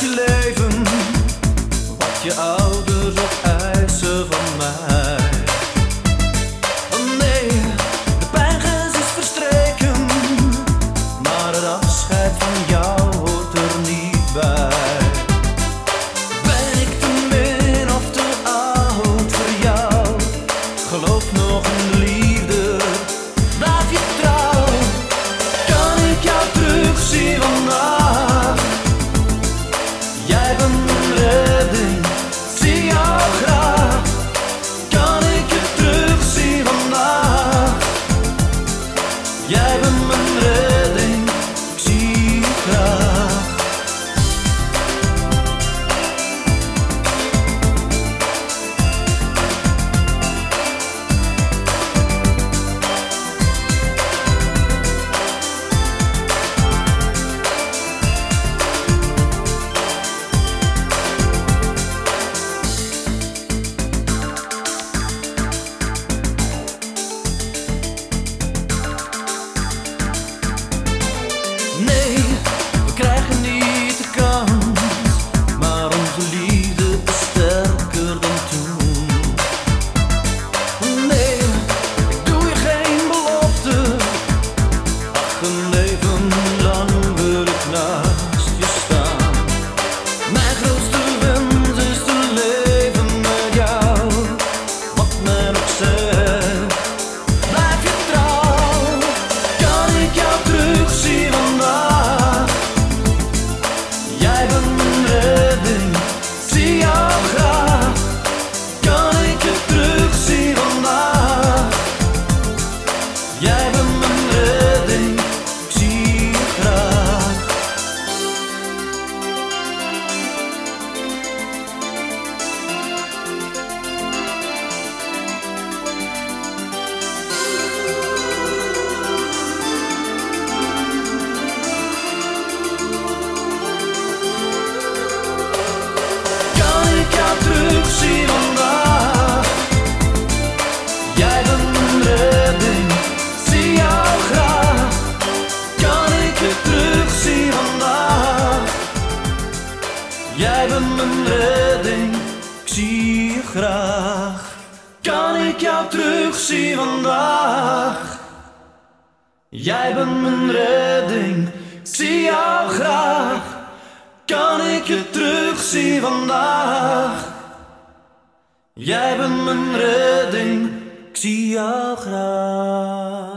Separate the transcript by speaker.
Speaker 1: je leven, wat je ouders opeisen van mij. Oh nee, de pijngrens is verstreken, maar het afscheid van jou hoort er niet bij. Ben ik te min of te oud voor jou? Geloof nog een liefde, Laat je trouw. Kan ik jou terugzien vandaag? Zie vandaag Jij bent mijn redding, zie jou graag. Kan ik je terugzien vandaag? Jij bent mijn redding, zie jou graag. Kan ik jou terugzien vandaag? Jij bent mijn redding, zie jou graag. Kan ik je terugzien vandaag? Jij bent mijn redding, ik zie jou graag.